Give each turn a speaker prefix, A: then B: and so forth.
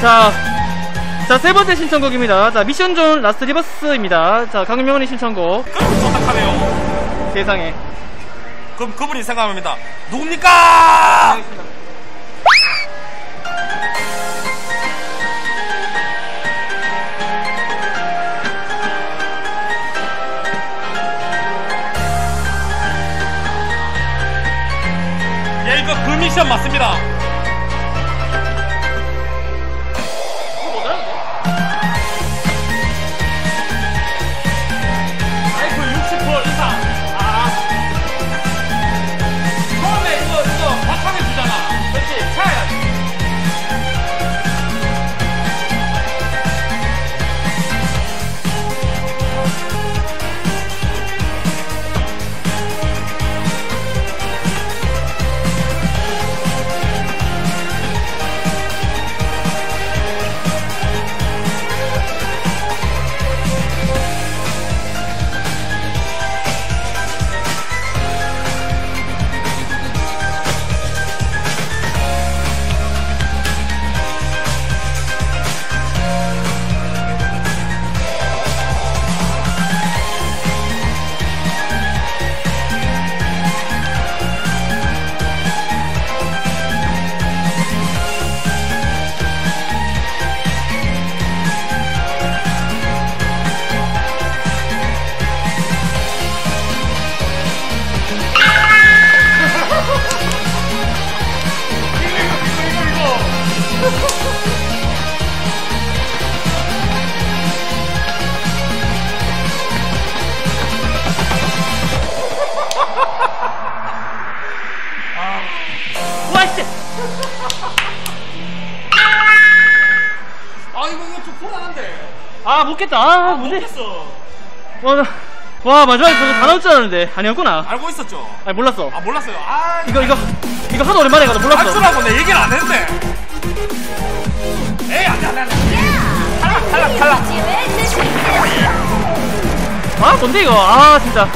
A: 자, 자, 세 번째 신청곡입니다. 자, Mission Zone Last Rebirth입니다. 자, 강명원의 신청곡.
B: 그럼 좋다하네요
A: 세상에.
B: 그럼 그분이 생각합니다. 누굽니까? 예, 이거 그 미션 맞습니다. 아,
A: 못겠다. 아, 뭔데?
B: 못했어.
A: 와, 나, 와, 마지막에 그거 다 나올 줄 알았는데. 아니었구나.
B: 알고 있었죠.
A: 아니, 몰랐어.
B: 아 몰랐어요. 아
A: 이거, 이거, 이거 하도 오랜만에 가서 몰랐어.
B: 알수라고 내 얘기를 안 했네. 에이 안돼 안돼 안돼. 탈락 탈락 탈락.
A: 아, 뭔데, 이거. 아, 진짜.